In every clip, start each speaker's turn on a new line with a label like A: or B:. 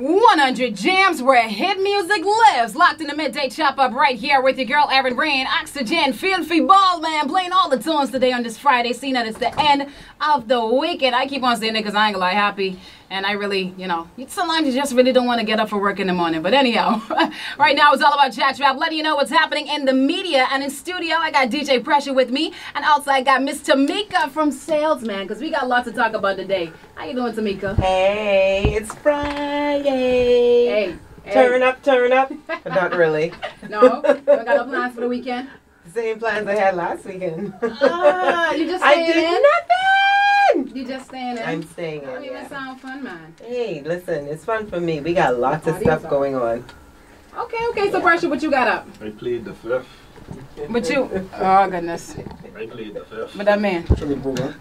A: 100 Jamz where hit music lives. Locked in the midday chop up right here with your girl Erin Rain. Oxygen, Filthy Ball Man, playing all the tunes today on this Friday, seeing that it's the end of the weekend. I keep on saying it because I ain't gonna lie, happy. And I really, you know, sometimes you just really don't want to get up for work in the morning. But anyhow, right now it's all about chat trap, letting you know what's happening in the media. And in studio, I got DJ Pressure with me. And also I got Miss Tamika from Salesman because we got lots to talk about today. How you doing, Tamika?
B: Hey, it's Friday.
A: Hey. hey.
B: Turn up, turn up. not really.
A: No? You got no plans for the weekend?
B: Same plans I had last weekend.
A: Ah, you just
B: I did
A: in?
B: nothing.
A: You just staying in?
B: I'm staying in.
A: Don't even
B: Yeah.
A: sound fun, man.
B: Hey, listen, it's fun for me. We got lots of stuff
A: fun.
B: going on.
A: Okay, okay. So, Pressure, what you got up?
C: I played the fifth.
A: What you? Oh goodness.
C: I played the fifth.
A: But that man,
C: I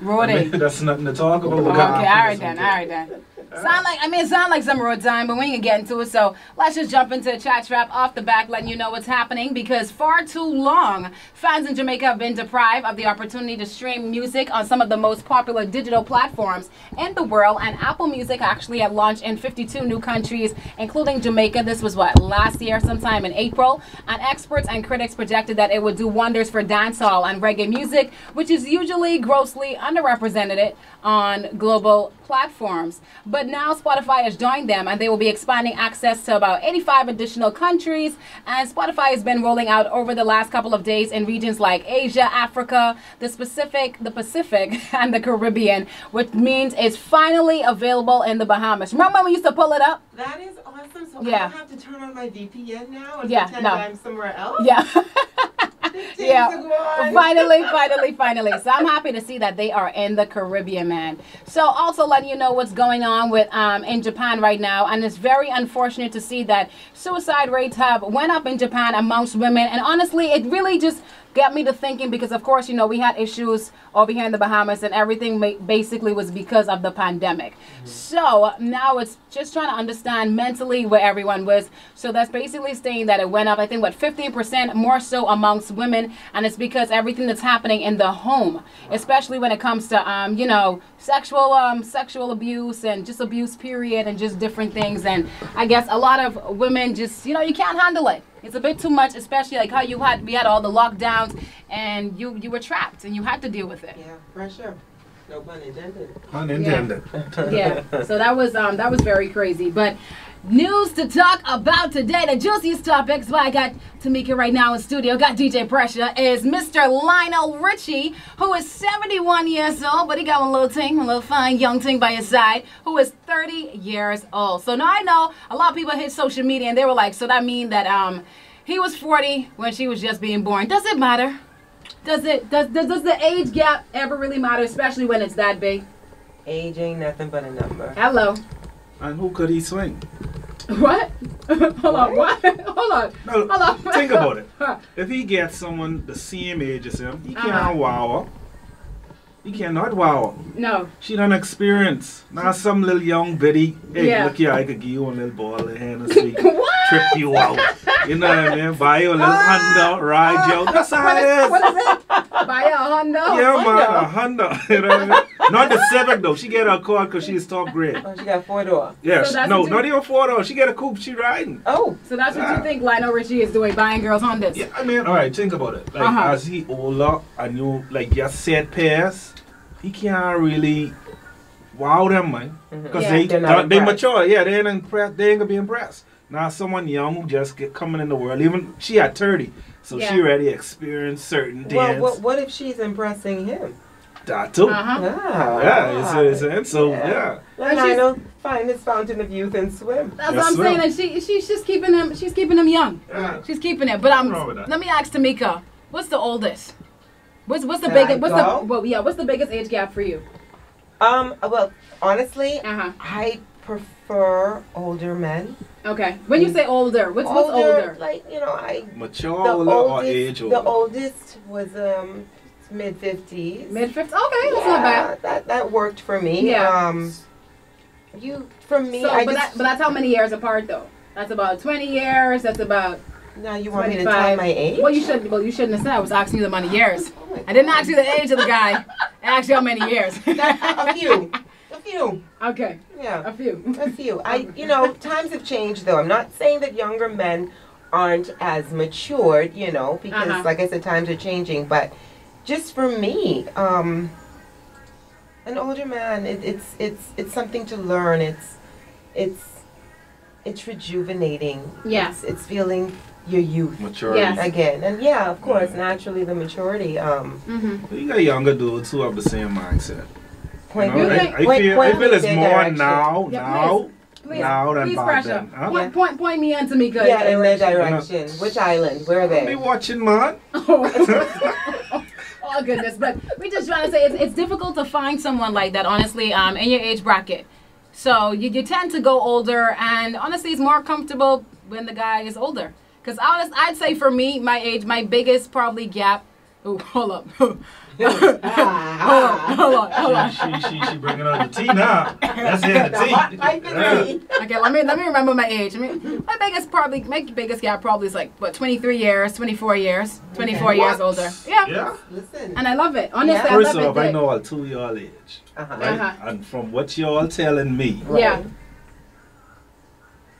A: Rode.
C: mean, that's nothing to talk about.
A: Okay,
C: We
A: all
C: got
A: right
C: this
A: then, all right then. Sound like I mean, it sound like some road time, but we ain't gonna get into it. So let's just jump into the chat trap off the back, letting you know what's happening. Because far too long, fans in Jamaica have been deprived of the opportunity to stream music on some of the most popular digital platforms in the world. And Apple Music actually had launched in 52 new countries, including Jamaica. This was what last year, sometime in April. And experts and critics projected that it would do wonders for dancehall and reggae music, which is usually grossly underrepresented on global platforms. But now Spotify has joined them and they will be expanding access to about 85 additional countries. And Spotify has been rolling out over the last couple of days in regions like Asia, Africa, the Pacific, the Pacific, and the Caribbean, which means it's finally available in the Bahamas. Remember when we used to pull it up?
B: That is awesome. So
A: Yeah.
B: I don't have to turn on my VPN now and
A: Yeah,
B: pretend
A: no.
B: I'm somewhere else?
A: Yeah. Yeah. finally, finally, finally. So I'm happy to see that they are in the Caribbean, man. So also letting you know what's going on with um in Japan right now, and it's very unfortunate to see that suicide rates have went up in Japan amongst women, and honestly, it really just got me to thinking because of course you know we had issues over here in the Bahamas and everything basically was because of the pandemic. So now it's just trying to understand mentally where everyone was. So that's basically saying that it went up. I think what 15% more so amongst women, and it's because everything that's happening in the home, especially when it comes to um you know sexual um sexual abuse and just abuse period and just different things. And I guess a lot of women just you know you can't handle it. It's a bit too much, especially like how you had we had all the lockdowns and you you were trapped and you had to deal with it.
B: Yeah, pressure. No pun intended.
C: Unintended.
A: yeah. So that was um that was very crazy. But news to talk about today, the juiciest topics. Why I got Tamika right now in studio, got DJ Pressure, is Mr. Lionel Richie, who is 71 years old, but he got one little thing, a little fine young thing by his side, who is 30 years old. So now I know a lot of people hit social media and they were like, so that mean that um he was 40 when she was just being born. Does it matter? Does it does, does does the age gap ever really matter, especially when it's that big?
B: Age ain't nothing but a number.
A: Hello.
C: And who could he swing?
A: What? Hold on. What? Hold on.
C: No,
A: Hold on.
C: think about it. If he gets someone the same age as him, he can't
A: Uh-huh.
C: wow her. He cannot wow her.
A: No.
C: She done experience. Now some little young bitty, hey,
A: Yeah.
C: look here, I could give you a little ball of Hennessy,
A: What?
C: Trip you out. You know what I mean? Buy you a little ah. Honda, ride you out. Ah. That's how
A: What
C: it
A: is,
C: is.
A: what is it? Buy a Honda.
C: Yeah, man, a Honda. You know what I mean? Not the Civic though. She get her car because she's top grade.
B: Oh, she got four door.
C: Yes,
A: So that's
C: no, not even four though. She get a coupe. She riding.
B: Oh,
A: So that's what you
C: Yeah.
A: think Lionel Richie is doing, buying girls Hondas?
C: Yeah, I mean, all right. Think about it. Like
A: Uh-huh.
C: as he older and you like your set pairs, he can't really wow them, man, mm-hmm. because
A: Yeah.
C: they
B: They're
C: they mature. Yeah, they ain't impressed. They ain't gonna be impressed. Now someone young who just get coming in the world, even she at thirty, so she already experienced certain
B: well,
C: dance.
B: what, what if she's impressing him?
C: that too.
A: Uh-huh.
B: Ah,
C: Yeah, it's, it's, it's, so
B: Yeah.
C: yeah.
B: Let
A: And she's-
B: Lionel find his fountain of youth and swim.
A: That's
C: Yes,
A: what I'm
C: ma'am.
A: saying. And she she's just keeping them she's keeping them young.
C: Yeah.
A: She's keeping it. But
C: I'm. wrong with
A: let me ask Tamika, what's the oldest? What's what's the
B: Can
A: biggest what's the well yeah, what's the biggest age gap for you?
B: Um, well, honestly,
A: Uh-huh.
B: I prefer older men.
A: Okay. When you say older, what's what's older?
B: Like, you know, I
C: Mature
B: the
C: older or
B: oldest,
C: age
B: the oldest was um mid fifties.
A: Mid fifties? Okay, that's not bad.
B: That that worked for me.
A: Yeah.
B: Um, you for me,
A: So
B: I
A: but
B: just
A: that, but that's how many years apart though? That's about twenty years, that's about
B: now you want me to
A: 25.
B: tell my age?
A: Well, you should. Well, you shouldn't have said. I was asking you the amount of years.
B: Oh
A: I didn't ask you the age of the guy. I asked you how many years.
B: God. a few, a A few.
A: Okay,
B: Yeah.
A: a few.
B: A few. I, you know, times have changed though. I'm not saying that younger men aren't as matured, you know, because
A: Uh-huh.
B: like I said, times are changing. But just for me, um, an older man, it, it's it's it's something to learn. It's it's it's rejuvenating.
A: Yes.
B: It's, it's feeling your youth
C: Maturity.
A: Yes.
B: again, and yeah, of course, naturally the maturity. Um,
A: Mm-hmm.
C: You got younger dudes who have the same mindset.
B: Point
C: You know,
A: You
C: I, I
B: point-
C: feel,
B: point
C: I feel it's more
B: direction.
C: now,
A: Yeah,
C: now,
A: Please,
C: now than
A: please
C: back
A: pressure.
C: then. Huh?
A: Point, point, point me on Tamika.
B: yeah, in their direction. Which island? Where are they?
C: Be
B: they?
C: watching, man.
A: oh goodness, but we just trying to say it's, it's difficult to find someone like that, honestly, um, in your age bracket. So you, you tend to go older, and honestly, it's more comfortable when the guy is older. Because honest, I'd say for me, my age, my biggest probably gap. Oh, hold up. hold on, hold on, hold on.
C: She, she, she, she bringing out the tea now. Let's hear the tea.
B: I can
C: Yeah.
A: Okay, let me let me remember my age. I mean, my biggest probably my biggest gap probably is like what 23 years, 24 years, 24 years older. Yeah.
C: Yeah.
B: Listen.
A: And I love it. Honestly,
B: Yeah.
A: I
C: First
A: love
C: off,
A: it.
C: I know all two y'all age.
B: Uh-huh.
C: Right?
A: Uh-huh.
C: And from what y'all telling me,
A: Yeah.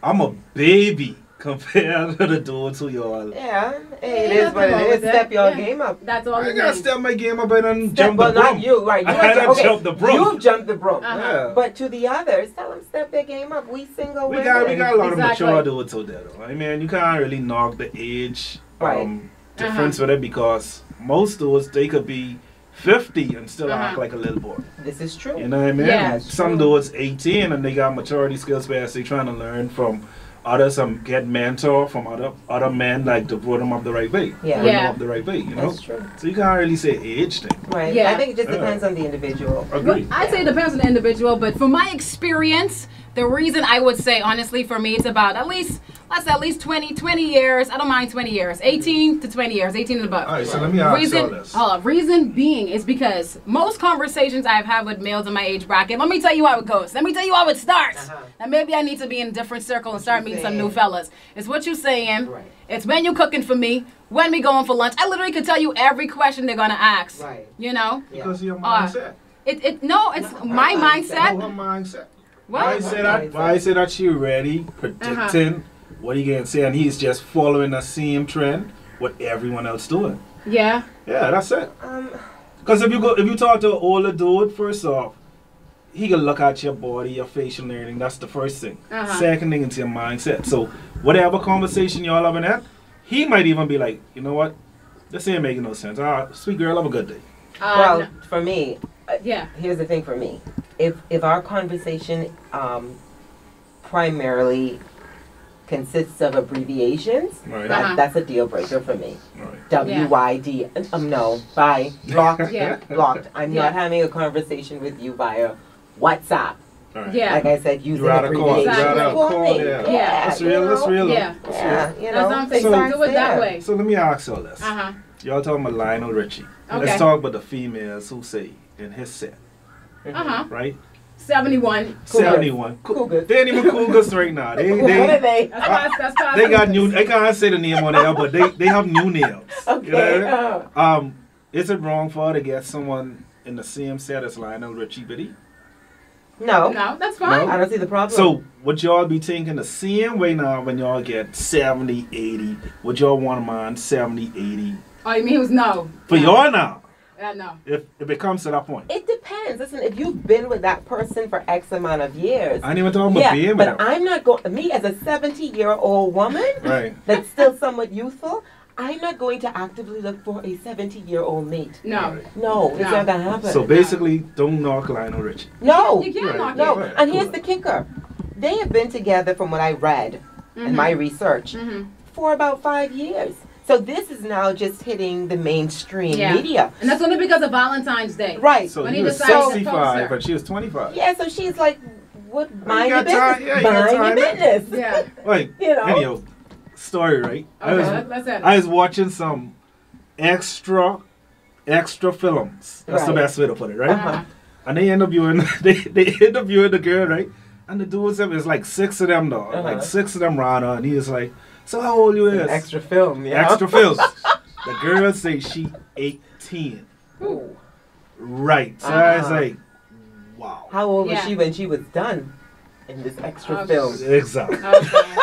C: I'm a baby compared to the dudes who y'all.
B: Yeah, hey, it
A: Yeah,
B: is what it
A: nothing wrong
B: is.
A: with
B: Step
A: it.
B: your
A: Yeah.
B: game up.
A: That's all
C: I gotta step my game up and then
B: Step,
C: jump
B: well,
C: the broom.
B: not you, right? You
C: I had
B: have
C: to jump the broom.
B: You've jumped the broom.
A: Uh-huh.
C: Yeah.
B: But to the others, tell them step their game up. We single
C: We
B: women.
C: got we got a lot
A: Exactly.
C: of mature dudes out there though. I mean, you can't really knock the age
B: Right.
C: um, difference with it because most dudes they could be 50 and still
A: Uh-huh.
C: act like a little boy.
B: This is true.
C: You know what I mean?
A: Yeah.
C: Some
B: true.
C: dudes 18 and they got maturity skills where they trying to learn from others and get mentor from other other men like to bring them up the right way.
B: Yeah.
C: Bring
A: Yeah.
C: them up the right way, you know?
B: That's true.
C: So you can't really say age thing.
B: Right.
A: Yeah.
B: I think it just
C: Yeah.
B: depends on the individual.
C: Agree.
A: Well, I'd say it depends on the individual, but from my experience, the reason I would say honestly for me it's about at least let's at least 20, 20 years. I don't mind 20 years. 18 to 20 years, 18 and above.
C: All right, so let me ask y'all
A: reason,
C: this.
A: hold on, reason being is because most conversations I've had with males in my age bracket, let me tell you how it goes. Let me tell you how it starts.
B: Uh-huh.
A: And maybe I need to be in a different circle and start
B: you
A: meeting some new fellas. It's what you saying.
B: Right.
A: It's when you cooking for me, when we going for lunch. I literally could tell you every question they're gonna ask.
B: Right.
A: You know?
B: Yeah.
C: Because of your
A: Uh,
C: mindset.
A: It, it no, it's
B: No,
A: my
B: her mindset.
A: Mindset.
C: her mindset.
A: What?
C: Why say that? Why say that she ready, predicting what he gonna say, and he's just following the same trend what everyone else doing.
A: Yeah.
C: Yeah, that's it.
B: Um,
C: Because if you go, if you talk to an older dude, first off, he can look at your body, your facial and everything. That's the first thing.
A: Uh-huh.
C: Second thing, it's your mindset. So whatever conversation y'all having at, he might even be like, you know what, this ain't making no sense. Ah, sweet girl, have a good day.
A: Uh,
B: well, for me, uh,
A: yeah.
B: here's the thing for me. If if our conversation um, primarily consists of abbreviations,
C: Right.
B: that,
A: Uh-huh.
B: that's a deal breaker for me.
C: Right.
B: W Y D. Um, no, bye. Blocked.
A: Yeah.
B: Blocked. I'm
A: Yeah.
B: not having a conversation with you via WhatsApp.
C: All right.
A: Yeah.
B: Like I said, using
C: rather call-
B: abbreviations.
A: you rather
B: for
C: call,
B: me.
C: yeah.
A: Yeah.
C: That's real. That's real.
A: Yeah.
C: That's
B: Yeah,
C: real.
B: you
A: That's
B: know.
A: what I'm saying.
C: So-
A: So, do it that way.
C: So let me ask y'all this.
A: Uh huh.
C: Y'all talking about Lionel Richie.
A: Okay.
C: Let's talk about the females who say in his set,
A: Uh huh.
C: right?
A: 71.
B: Cougars.
C: 71. Cou-
B: Cougars.
C: They ain't even cougars right now. They,
B: what are
C: they,
B: they?
A: That's that's
C: they got new. I can't say the name on there, but they, they have new nails.
B: Okay.
C: You know?
B: uh,
C: Um, is it wrong for her to get someone in the same set as Lionel Richie Biddy?
B: no.
A: No, that's fine.
B: I don't see the problem.
C: So would y'all be thinking the same way now when y'all get 70, 80? Would y'all want a man 70, 80?
A: Oh, you mean it was no?
C: For
A: no.
C: y'all now,
A: Uh, no.
C: if, if it comes to that point.
B: it depends. Listen, if you've been with that person for X amount of years,
C: I ain't even talking about
B: yeah,
C: being with
B: but. I'm not going. Me as a 70 year old woman
C: Right.
B: that's still somewhat youthful, I'm not going to actively look for a 70 year old mate.
A: No.
C: Right.
B: No, it's not gonna happen.
C: So basically, don't knock Lionel Richie.
B: no,
A: You can't
C: Right.
A: knock
B: no.
A: it.
B: And here's
C: Cool.
B: the kicker: they have been together, from what I read in my research,
A: hmm
B: for about five years. So this is now just hitting the mainstream
A: Yeah.
B: media.
A: And that's only because of Valentine's Day.
B: Right.
C: So
A: When he
C: was
A: decided to
C: 65, but she was 25.
B: Yeah, so she's like, what, mind your
C: got time-
B: business.
C: yeah, you
B: mind your business.
A: Yeah.
C: Like,
B: You know?
C: anyhow, story, right? I was
A: let- let's end.
C: I was watching some extra extra films. That's the best way to put it, right?
A: Uh-huh.
C: And they interviewing they they interviewing the girl, right? And the dudes them is like six of them though.
B: Uh-huh.
C: Like six of them around her and he is like, So how old you is?
B: Extra film, yeah.
C: Extra films. the girl say she eighteen.
B: Ooh.
C: Right. So I was
B: Uh-huh.
C: like, Wow.
B: How old was she when she was done in this extra
A: Oh,
B: film?
C: Exactly.
A: Okay.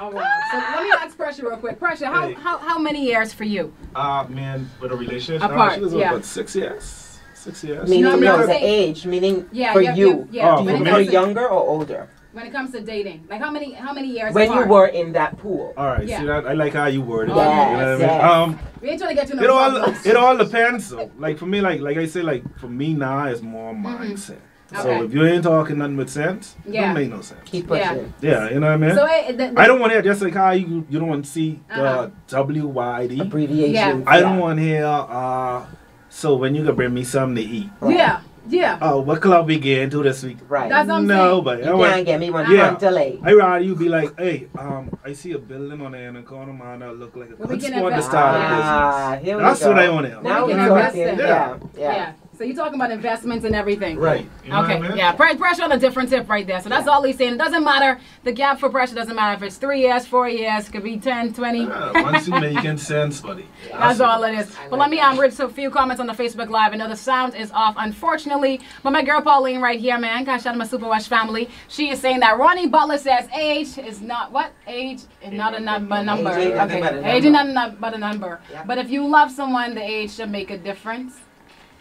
A: All right. So let me ask Pressure real quick. Pressure, how,
C: Hey.
A: how, how many years for you?
C: Uh, man, with a relationship,
A: Apart,
C: she was
A: yeah.
C: about six years. Six years.
B: Meaning
A: No,
B: no,
A: no,
B: the age, meaning
A: Yeah,
B: for
A: yeah,
B: you.
A: yeah, yeah.
C: Oh,
B: Do you
A: it
C: for
B: prefer younger or older?
A: When it comes to dating, like how many how many years?
B: When you were in that pool.
C: All right,
A: Yeah.
C: see that? I like how you worded it.
A: Yes,
C: you know what I mean? Um,
A: we ain't trying to get to no
C: it all it all depends. though. like for me, like like I say, like for me now, it's more mindset. So
A: Mm-hmm. Okay.
C: if you ain't talking nothing with sense, it
A: Yeah.
C: don't make no sense.
B: Keep pushing.
C: Yeah, you know what I mean.
A: So it, the, the,
C: I don't want to hear just like how you you don't want to see the
A: Uh-huh.
C: WYD.
B: Abbreviations.
C: I don't want to hear. Uh, so when you gonna bring me something to eat?
B: Right.
A: Yeah, yeah.
C: Oh, what club we getting to this week?
B: Right.
A: That's what I'm
C: no,
A: saying.
C: but I
B: you
C: want.
B: can't get me one
C: Yeah.
B: front delay.
C: I rather you be like, hey, um, I see a building on there in the corner, man. That look like a
A: Well, we
C: good
A: can
C: spot to
A: invest.
C: start a
B: Ah,
C: business.
B: here we
C: That's
B: go.
C: what I want to hear.
B: Now
A: We
B: we're
A: can invest
B: talking.
A: in.
B: Yeah.
A: yeah,
B: Yeah.
A: So you're talking about investments and everything.
C: Right. You know
A: Okay,
C: what I mean?
A: yeah, pressure on a different tip right there. So that's
B: Yeah.
A: all he's saying. It doesn't matter. The gap for pressure doesn't matter if it's three years, four years, could be 10, 20.
C: Yeah, once you making sense, buddy.
A: That's all it is.
B: I
A: But
B: like
A: let me
B: that.
A: um, read a few comments on the Facebook Live. I know the sound is off, unfortunately. But my girl Pauline right here, man, gosh, out of my Super West family. She is saying that Ronnie Butler says age is not what? Age is not a num- a number.
B: Age
A: Okay, age is
B: number.
A: not a num- but a number.
B: Yeah.
A: But if you love someone, the age should make a difference.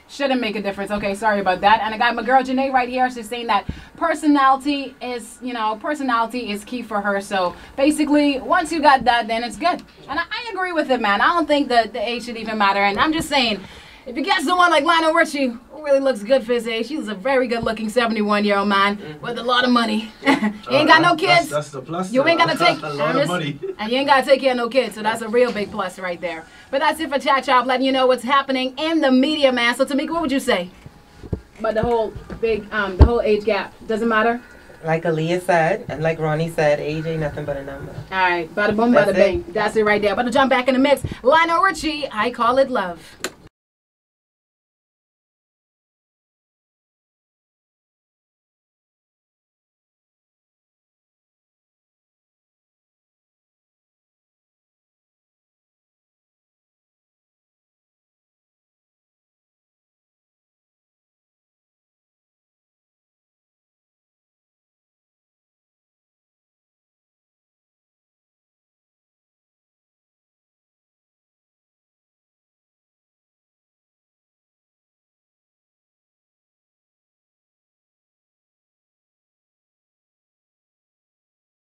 A: Shouldn't make a difference. Okay, sorry about that. And I got my girl Janae right here. She's saying that personality is, you know, personality is key for her. So basically, once you got that, then it's good. And I, I agree with it, man. I don't think that the age should even matter. And I'm just saying, if you get someone like Lionel Richie, who really looks good for his age, he's a very good-looking 71-year-old man with a lot of money. he ain't got no
C: Uh, that's-
A: kids.
C: That's, the plus.
A: You ain't gotta take
C: a lot
A: and
C: of money.
A: and you ain't gotta take care of no kids, so that's a real big plus right there. But that's it for Chat Shop, letting you know what's happening in the media, man. So Tamika, what would you say? But the whole big, um, the whole age gap doesn't matter.
B: Like Aaliyah said, and like Ronnie said, age ain't nothing but a number.
A: All right, bada boom,
B: That's
A: bada
B: it.
A: bang. That's it right there. But to jump back in the mix, Lionel Richie, I call it love.